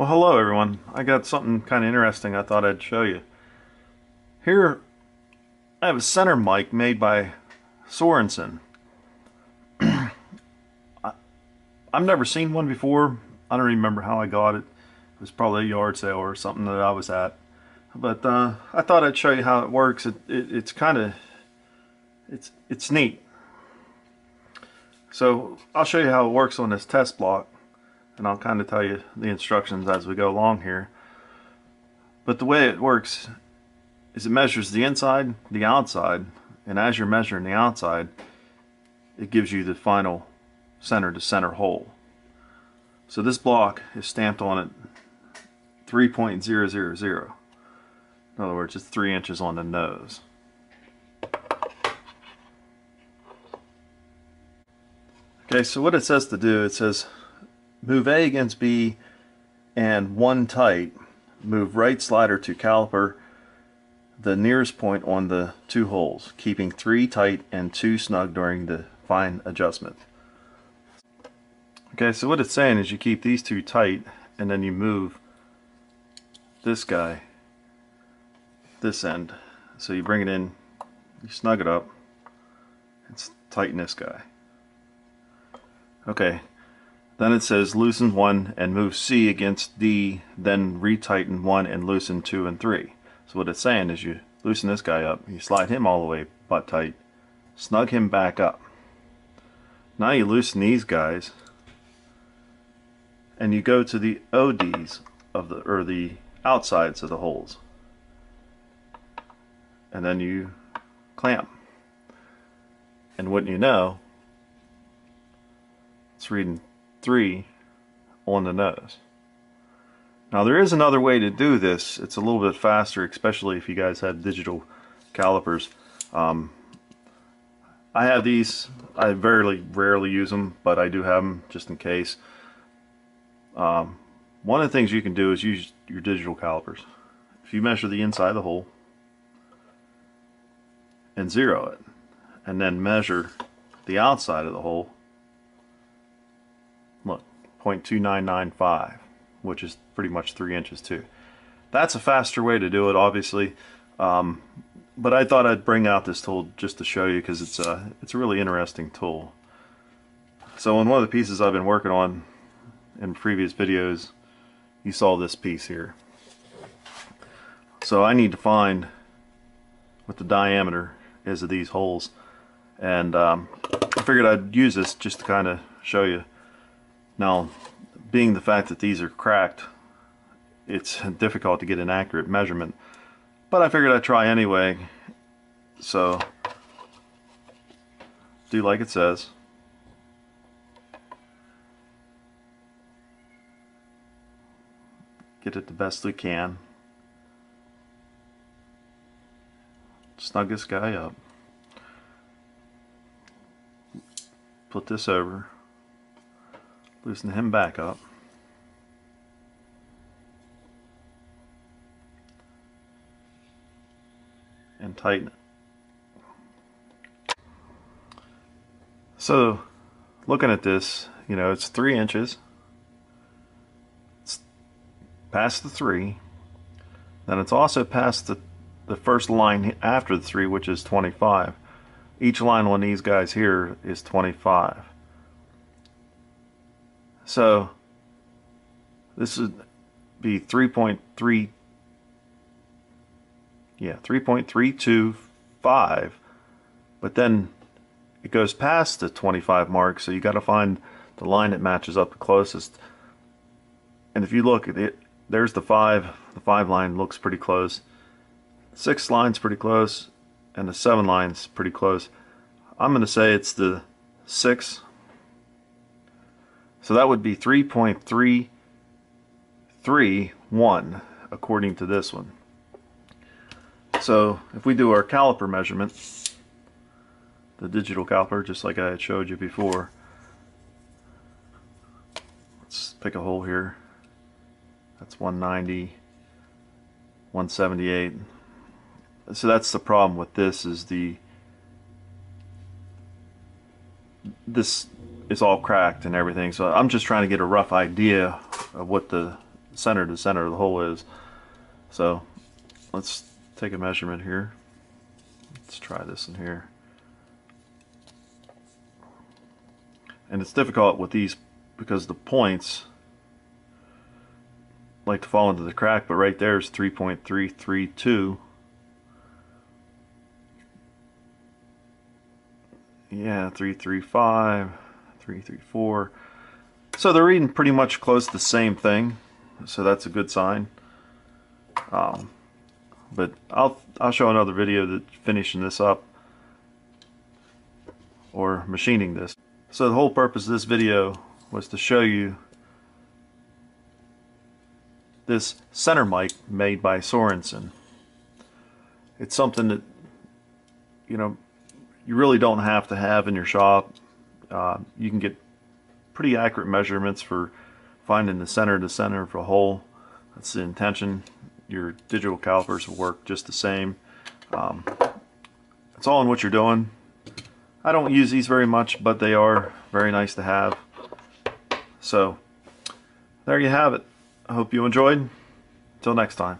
Well, hello everyone. I got something kind of interesting I thought I'd show you. Here, I have a Center-Mike made by Sorensen. I, I've never seen one before. I don't remember how I got it. It was probably a yard sale or something that I was at. But uh, I thought I'd show you how it works. It, it, it's kind of, it's, it's neat. So I'll show you how it works on this test block and I'll kind of tell you the instructions as we go along here. But the way it works is it measures the inside, the outside, and as you're measuring the outside, it gives you the final center to center hole. So this block is stamped on it 3.000. In other words, it's three inches on the nose. Okay, so what it says to do, it says Move A against B and 1 tight. Move right slider to caliper the nearest point on the two holes, keeping 3 tight and 2 snug during the fine adjustment. Okay, so what it's saying is you keep these two tight and then you move this guy this end. So you bring it in, you snug it up, and tighten this guy. Okay, then it says loosen 1 and move C against D, then retighten 1 and loosen 2 and 3. So what it's saying is you loosen this guy up, you slide him all the way butt tight, snug him back up. Now you loosen these guys and you go to the ODs of the or the outsides of the holes. And then you clamp. And wouldn't you know, it's reading 3 on the nose. Now there is another way to do this. It's a little bit faster, especially if you guys have digital calipers. Um, I have these. I very rarely use them, but I do have them just in case. Um, one of the things you can do is use your digital calipers. If you measure the inside of the hole and zero it, and then measure the outside of the hole 0.2995 which is pretty much three inches too. That's a faster way to do it obviously. Um, but I thought I'd bring out this tool just to show you because it's a it's a really interesting tool. So on one of the pieces I've been working on in previous videos you saw this piece here. So I need to find what the diameter is of these holes. And um, I figured I'd use this just to kind of show you now, being the fact that these are cracked, it's difficult to get an accurate measurement. But I figured I'd try anyway. So, do like it says. Get it the best we can. Snug this guy up. Put this over. Loosen him back up. And tighten it. So, looking at this, you know, it's three inches. It's past the three. Then it's also past the, the first line after the three, which is 25. Each line on these guys here is 25. So this would be 3.3 yeah 3.325 but then it goes past the 25 mark so you got to find the line that matches up the closest. And if you look at it there's the 5 the 5 line looks pretty close. 6 line's pretty close and the 7 line's pretty close. I'm going to say it's the 6 so that would be 3.331 according to this one. So if we do our caliper measurement, the digital caliper, just like I had showed you before, let's pick a hole here. That's 190, 178. So that's the problem with this is the this is all cracked and everything. So I'm just trying to get a rough idea of what the center to center of the hole is. So let's take a measurement here. Let's try this in here. And it's difficult with these because the points like to fall into the crack, but right there is 3.332. Yeah, 335, 334. So they're reading pretty much close to the same thing. So that's a good sign. Um, but I'll I'll show another video that finishing this up or machining this. So the whole purpose of this video was to show you this Center-Mike made by Sorensen. It's something that you know you really don't have to have in your shop. Uh, you can get pretty accurate measurements for finding the center to center of a hole. That's the intention. Your digital calipers will work just the same. Um, it's all in what you're doing. I don't use these very much, but they are very nice to have. So, there you have it. I hope you enjoyed. Until next time.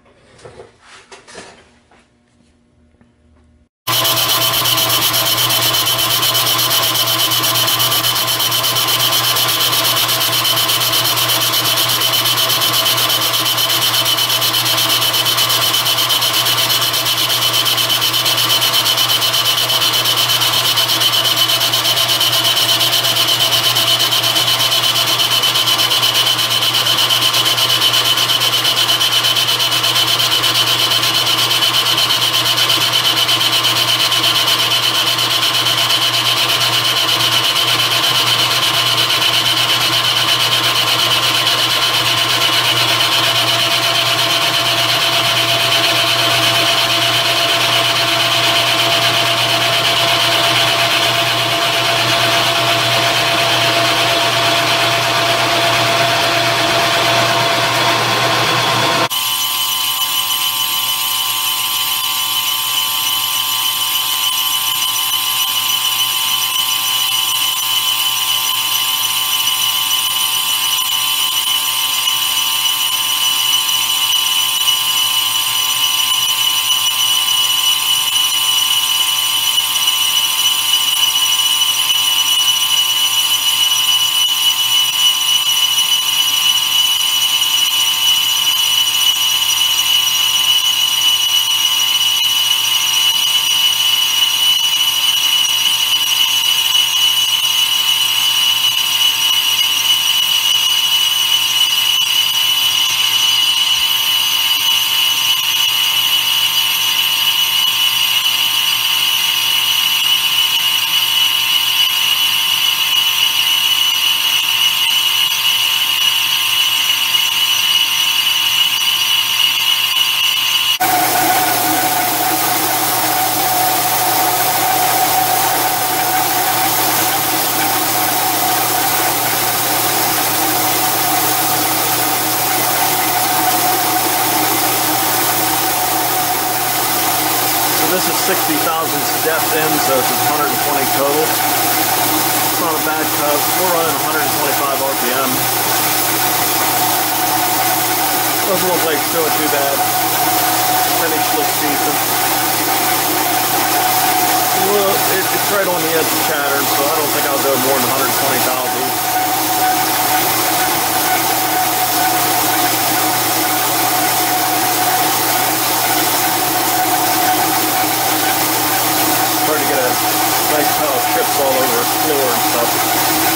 Overall blade's still not too bad. Finish looks decent. Well, it, it's right on the edge of pattern, so I don't think I'll go more than 120,000. nice pile of chips all over the floor and stuff.